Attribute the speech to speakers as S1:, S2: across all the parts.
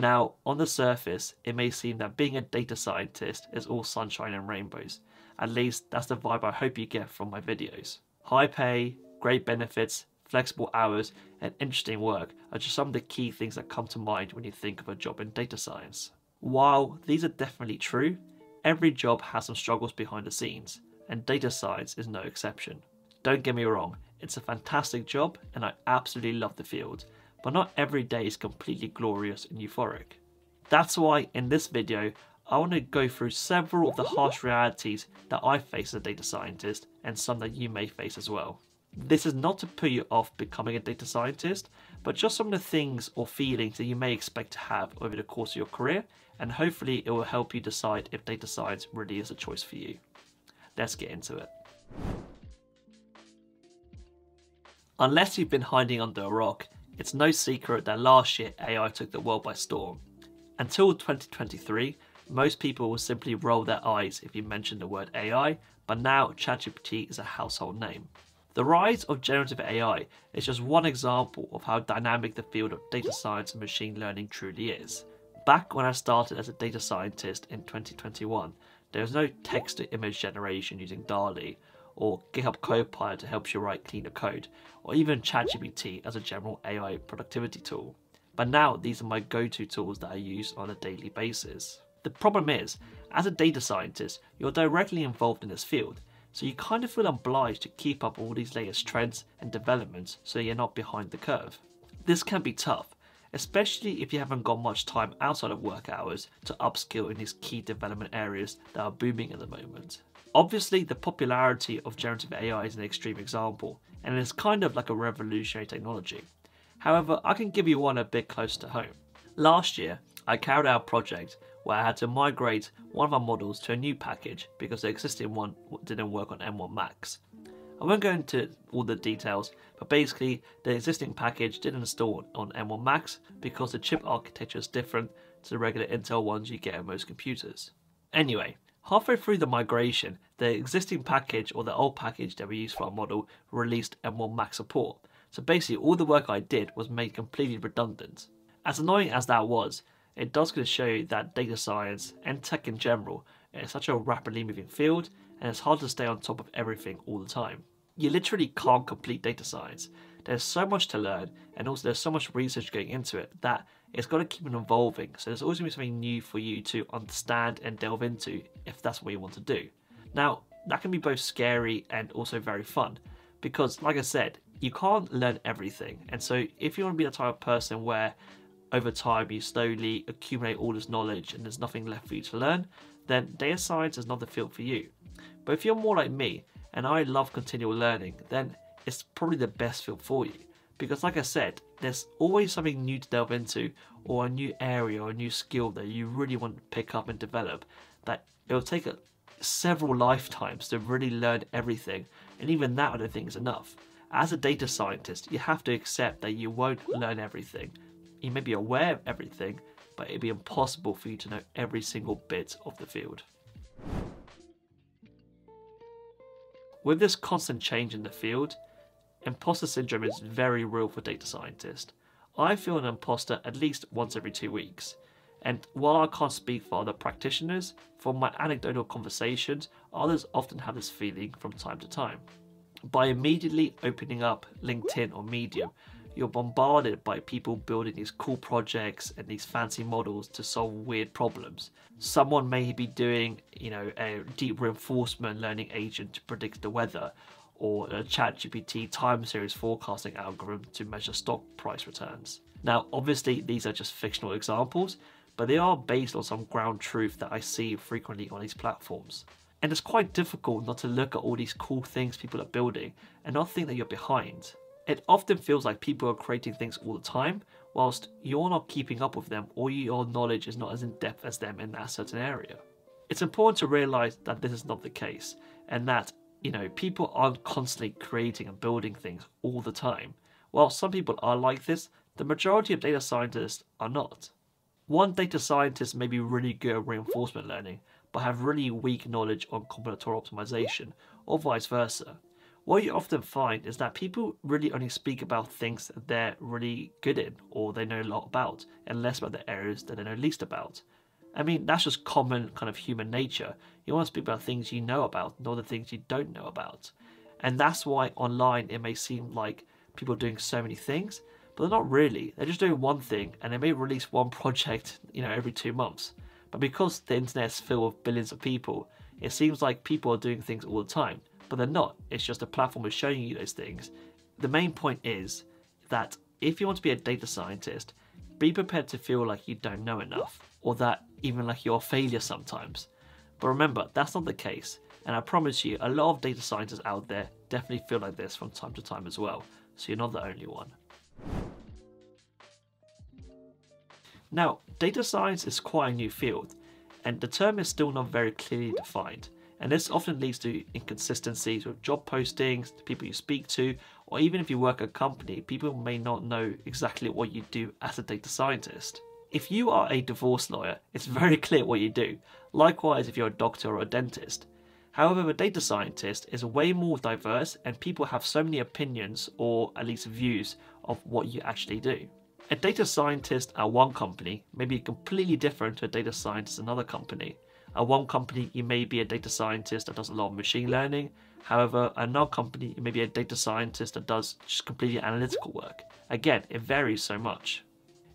S1: Now, on the surface, it may seem that being a data scientist is all sunshine and rainbows. At least that's the vibe I hope you get from my videos. High pay, great benefits, flexible hours, and interesting work are just some of the key things that come to mind when you think of a job in data science. While these are definitely true, every job has some struggles behind the scenes, and data science is no exception. Don't get me wrong, it's a fantastic job and I absolutely love the field, but not every day is completely glorious and euphoric. That's why in this video, I want to go through several of the harsh realities that I face as a data scientist and some that you may face as well. This is not to put you off becoming a data scientist, but just some of the things or feelings that you may expect to have over the course of your career, and hopefully it will help you decide if data science really is a choice for you. Let's get into it. Unless you've been hiding under a rock, it's no secret that last year AI took the world by storm. Until 2023, most people will simply roll their eyes if you mention the word AI, but now ChatGPT is a household name. The rise of generative AI is just one example of how dynamic the field of data science and machine learning truly is. Back when I started as a data scientist in 2021, there was no text to image generation using DALL-E, or GitHub Copilot to help you write cleaner code, or even ChatGPT as a general AI productivity tool. But now these are my go-to tools that I use on a daily basis. The problem is, as a data scientist, you're directly involved in this field, so you kind of feel obliged to keep up all these latest trends and developments so you're not behind the curve. This can be tough, especially if you haven't got much time outside of work hours to upskill in these key development areas that are booming at the moment. Obviously, the popularity of generative AI is an extreme example, and it's kind of like a revolutionary technology. However, I can give you one a bit close to home. Last year, I carried out a project where I had to migrate one of our models to a new package because the existing one didn't work on M1 Macs. I won't go into all the details, but basically the existing package didn't install on M1 Macs because the chip architecture is different to the regular Intel ones you get in most computers. Anyway, halfway through the migration, the existing package or the old package that we used for our model released M1 Macs support. So basically all the work I did was made completely redundant. As annoying as that was, it does go to show that data science and tech in general is such a rapidly moving field and it's hard to stay on top of everything all the time. You literally can't complete data science. There's so much to learn and also there's so much research going into it that it's got to keep on evolving. So there's always going to be something new for you to understand and delve into if that's what you want to do. Now, that can be both scary and also very fun because, like I said, you can't learn everything. And so if you want to be the type of person where over time you slowly accumulate all this knowledge and there's nothing left for you to learn, then data science is not the field for you. But if you're more like me and I love continual learning, then it's probably the best field for you. Because like I said, there's always something new to delve into or a new area or a new skill that you really want to pick up and develop that it'll take a, several lifetimes to really learn everything and even that I don't think is enough. As a data scientist, you have to accept that you won't learn everything you may be aware of everything, but it'd be impossible for you to know every single bit of the field. With this constant change in the field, imposter syndrome is very real for data scientists. I feel an imposter at least once every two weeks. And while I can't speak for other practitioners, from my anecdotal conversations, others often have this feeling from time to time. By immediately opening up LinkedIn or Medium, you're bombarded by people building these cool projects and these fancy models to solve weird problems. Someone may be doing, you know, a deep reinforcement learning agent to predict the weather, or a ChatGPT time series forecasting algorithm to measure stock price returns. Now, obviously, these are just fictional examples, but they are based on some ground truth that I see frequently on these platforms. And it's quite difficult not to look at all these cool things people are building and not think that you're behind. It often feels like people are creating things all the time, whilst you're not keeping up with them or your knowledge is not as in depth as them in that certain area. It's important to realize that this is not the case and that, you know, people aren't constantly creating and building things all the time. While some people are like this, the majority of data scientists are not. One data scientist may be really good at reinforcement learning, but have really weak knowledge on combinatorial optimization, or vice versa what you often find is that people really only speak about things that they're really good in or they know a lot about and less about the areas that they know least about. I mean, that's just common kind of human nature. You want to speak about things you know about, not the things you don't know about. And that's why online it may seem like people are doing so many things, but they're not really. They're just doing one thing and they may release one project, you know, every two months. But because the internet's filled with billions of people, it seems like people are doing things all the time, but they're not. It's just a platform is showing you those things. The main point is that if you want to be a data scientist, be prepared to feel like you don't know enough, or that even like you're a failure sometimes. But remember, that's not the case, and I promise you, a lot of data scientists out there definitely feel like this from time to time as well, so you're not the only one. Now, data science is quite a new field, and the term is still not very clearly defined, and this often leads to inconsistencies with job postings, the people you speak to, or even if you work at a company, people may not know exactly what you do as a data scientist. If you are a divorce lawyer, it's very clear what you do. Likewise, if you're a doctor or a dentist. However, a data scientist is way more diverse and people have so many opinions or at least views of what you actually do. A data scientist at one company may be completely different to a data scientist at another company. At one company, you may be a data scientist that does a lot of machine learning. However, another company, you may be a data scientist that does just completely analytical work. Again, it varies so much.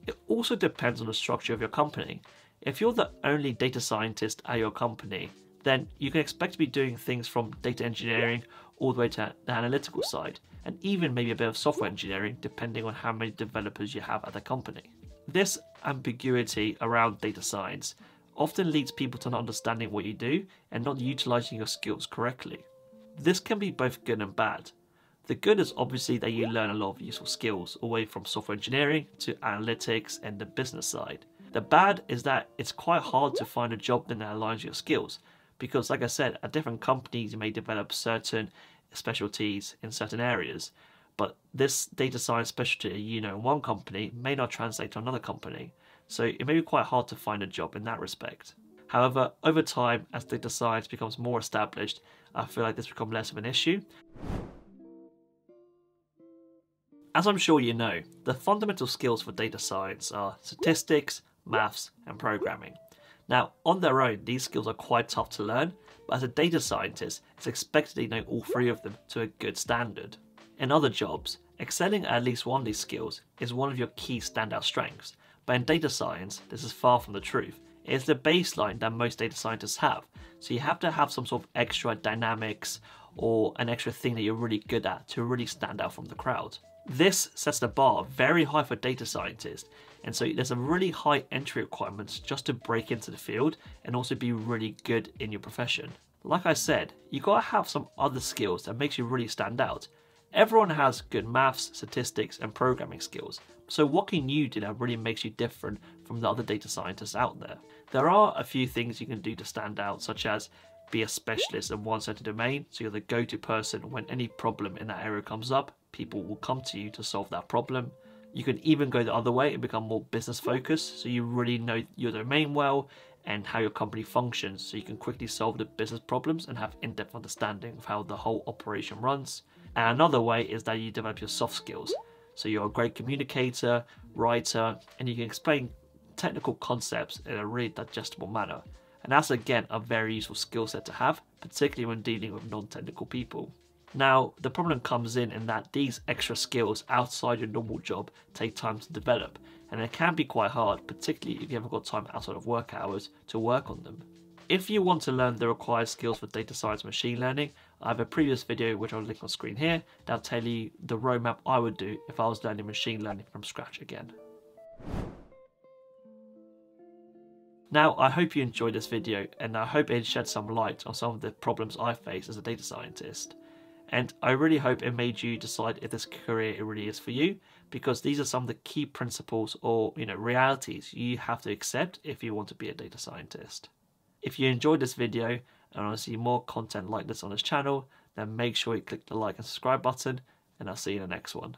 S1: It also depends on the structure of your company. If you're the only data scientist at your company, then you can expect to be doing things from data engineering all the way to the analytical side and even maybe a bit of software engineering depending on how many developers you have at the company. This ambiguity around data science often leads people to not understanding what you do and not utilizing your skills correctly. This can be both good and bad. The good is obviously that you learn a lot of useful skills away from software engineering to analytics and the business side. The bad is that it's quite hard to find a job that aligns your skills because like I said, at different companies you may develop certain specialties in certain areas. But this data science specialty you know in one company may not translate to another company. So it may be quite hard to find a job in that respect. However, over time, as data science becomes more established, I feel like this becomes less of an issue. As I'm sure you know, the fundamental skills for data science are statistics, maths, and programming. Now, on their own, these skills are quite tough to learn, but as a data scientist, it's expected to know all three of them to a good standard. In other jobs, excelling at least one of these skills is one of your key standout strengths, but in data science, this is far from the truth. It is the baseline that most data scientists have, so you have to have some sort of extra dynamics or an extra thing that you're really good at to really stand out from the crowd. This sets the bar very high for data scientists, and so there's a really high entry requirements just to break into the field and also be really good in your profession. Like I said, you gotta have some other skills that makes you really stand out. Everyone has good maths, statistics, and programming skills, so what can you do that really makes you different from the other data scientists out there? There are a few things you can do to stand out, such as be a specialist in one certain domain, so you're the go-to person when any problem in that area comes up, people will come to you to solve that problem. You can even go the other way and become more business focused, so you really know your domain well and how your company functions, so you can quickly solve the business problems and have in-depth understanding of how the whole operation runs. And another way is that you develop your soft skills. So you're a great communicator, writer, and you can explain technical concepts in a really digestible manner. And that's again a very useful skill set to have, particularly when dealing with non-technical people. Now, the problem comes in in that these extra skills outside your normal job take time to develop, and it can be quite hard, particularly if you haven't got time outside of work hours to work on them. If you want to learn the required skills for data science machine learning, I have a previous video which I'll link on screen here that'll tell you the roadmap I would do if I was learning machine learning from scratch again. Now, I hope you enjoyed this video and I hope it shed some light on some of the problems I face as a data scientist. And I really hope it made you decide if this career really is for you because these are some of the key principles or you know realities you have to accept if you want to be a data scientist. If you enjoyed this video and want to see more content like this on this channel, then make sure you click the like and subscribe button and I'll see you in the next one.